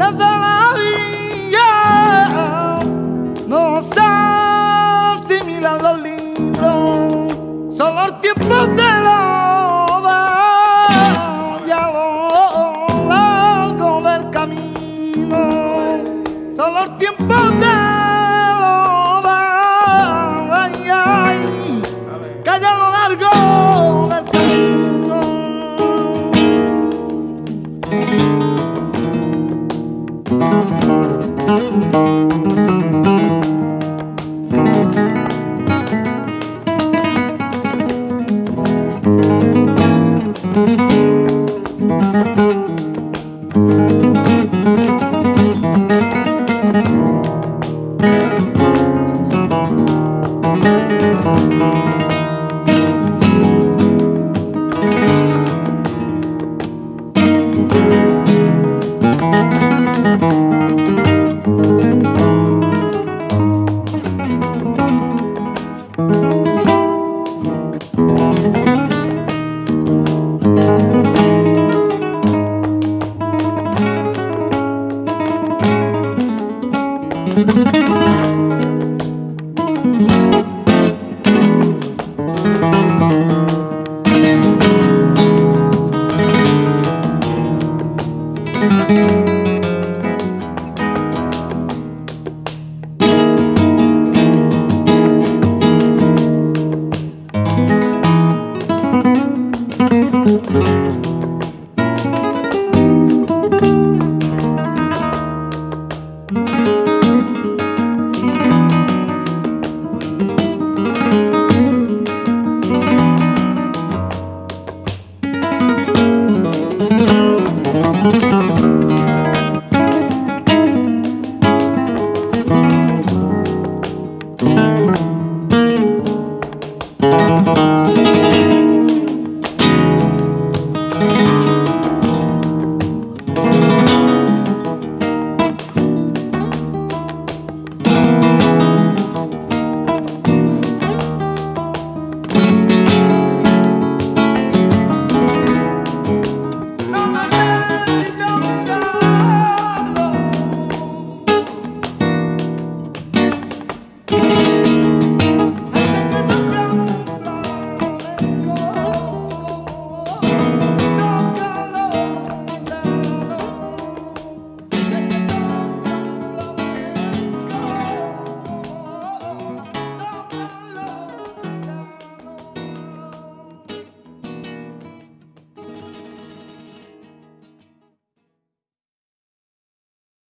Nazaria no sé si los libros, solo el tiempo te lo da a lo largo del camino, solo el tiempo. Música